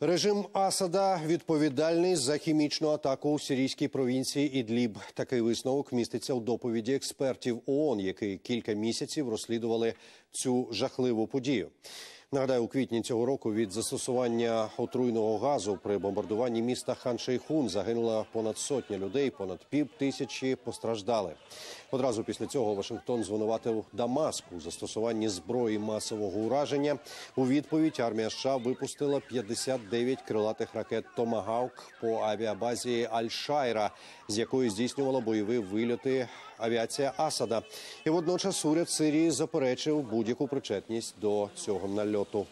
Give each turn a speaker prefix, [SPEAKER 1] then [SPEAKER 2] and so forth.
[SPEAKER 1] Режим Асада відповідальний за хімічну атаку у сирійській провінції Ідліб. Такий висновок міститься у доповіді експертів ООН, які кілька місяців розслідували цю жахливу подію. Нагадаю, у квітні цього року від застосування отруйного газу при бомбардуванні міста хан Шейхун загинула понад сотня людей, понад пів тисячі постраждали. Одразу після цього Вашингтон звинуватив Дамаск у застосуванні зброї масового ураження. У відповідь армія США випустила 59 крилатих ракет Томагавк по авіабазі Аль-Шайра, з якої здійснювала бойові вильоти авіація Асада. І водночас уряд Сирії заперечив будь-яку причетність до цього нальоту. piloto